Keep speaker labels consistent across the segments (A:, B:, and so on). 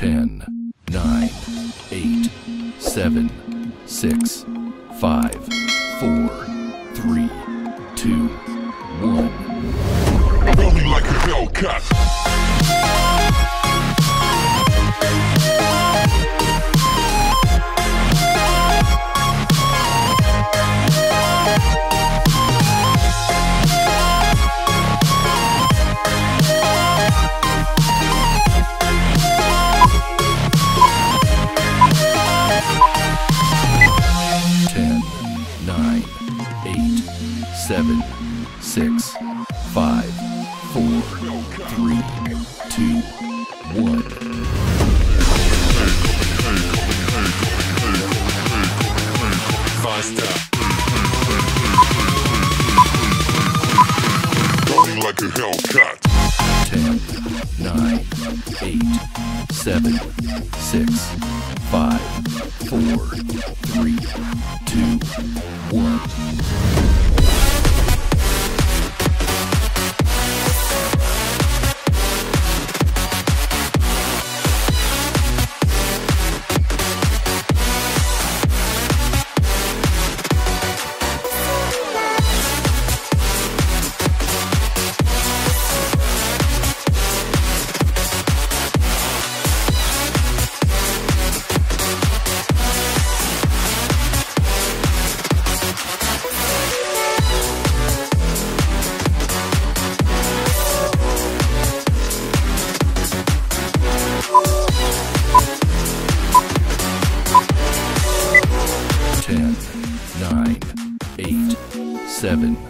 A: 10, 9, 8, 7, 6, 5, 4, 3, 2,
B: 1. Rolling like a Hellcat.
A: Seven, six, five, four, 7.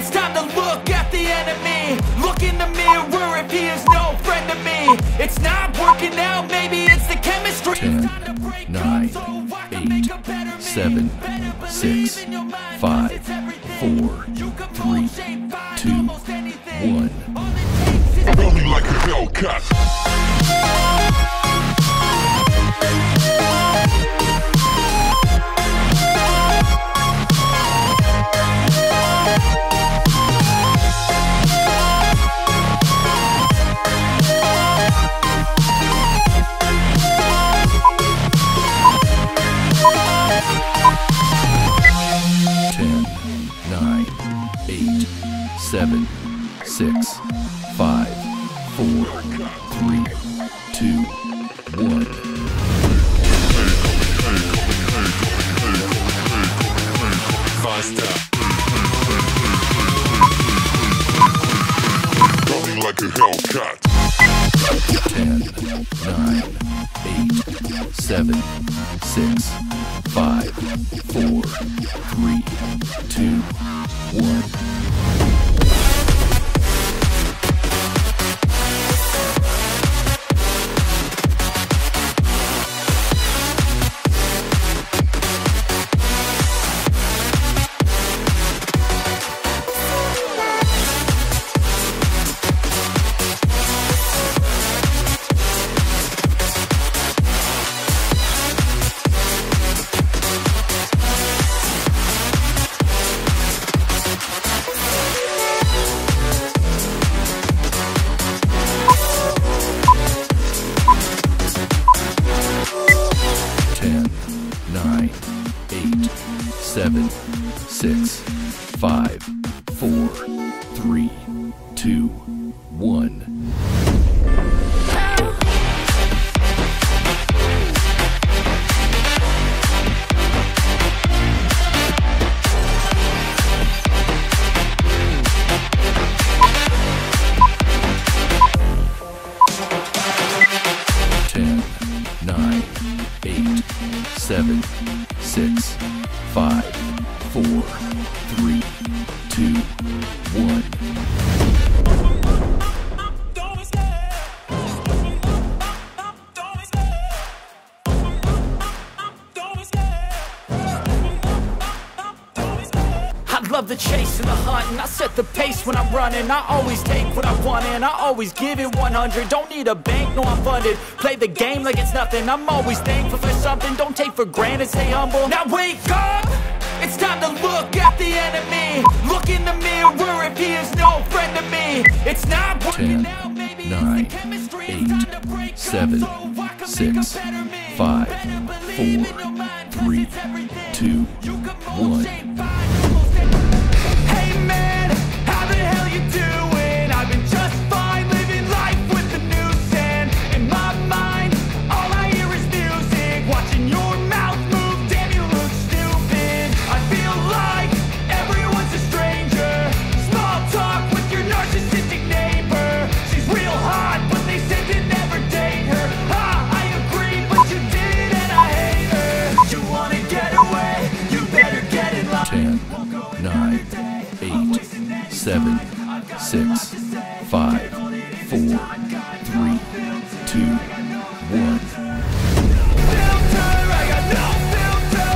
C: It's time to look at the enemy Look in the mirror if he is no friend to me It's not working out, maybe it's the chemistry
A: Ten,
C: It's time to break up so I can make a better me.
A: seven,
C: Better believe
A: six,
C: in your mind,
A: five,
C: it's everything.
A: four,
C: You can
A: three,
C: shape, find
A: two,
C: almost anything.
A: one.
C: All it takes is
B: Rolling like a Hellcat.
A: Six, five, four, three, two, one.
B: Faster. Rolling like a Hellcat.
A: Ten, nine, eight, seven, six, five, four, three, two, one. two, one. Ten, nine, eight, seven, six, five, four, three, two, one. Running. I always take what I want and I always give it 100 Don't need a bank, no I'm funded. Play the game like it's nothing. I'm always thankful for something. Don't take for granted, stay humble. Now wake up! It's time to look at the enemy. Look in the mirror if he is no friend to me. It's not working
C: Ten,
A: out, maybe
C: nine,
A: it's the chemistry. It's time to
C: eight,
A: break up
C: seven,
A: so I can
C: six,
A: make a better me
C: five,
A: Better believe
C: four,
A: in your mind, 'cause
C: three,
A: it's everything.
C: two,
A: You can move,
C: one. Seven, six, five, four, three, two, one.
A: filter, I got no filter,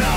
A: no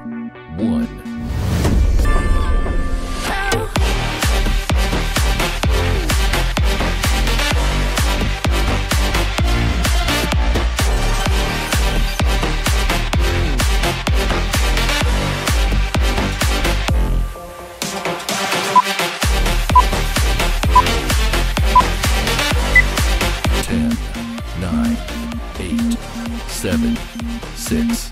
C: six,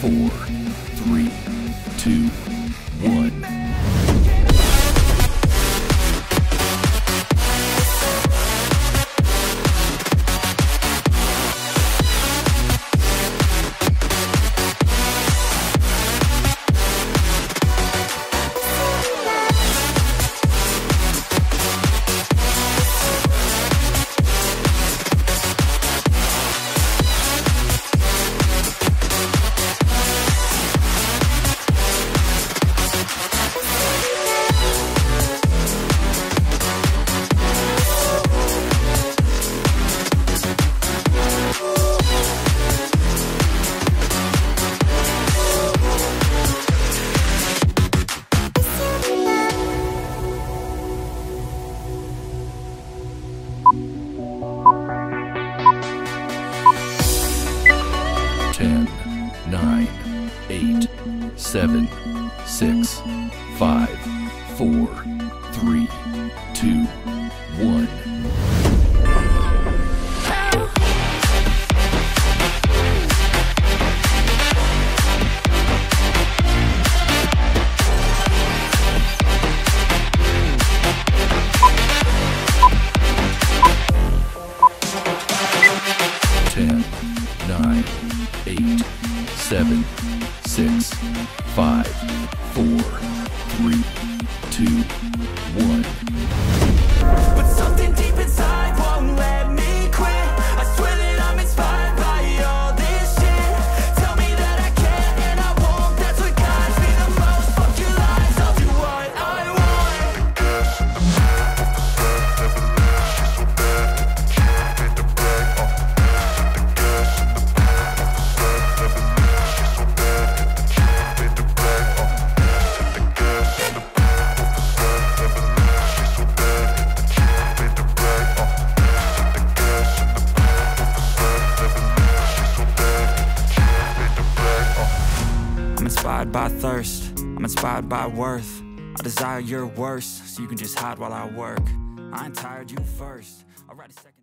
C: four, three, two, one. tied by worth. I desire your worst, so you can just hide while I work. I ain't tired, you first. I'll write a second.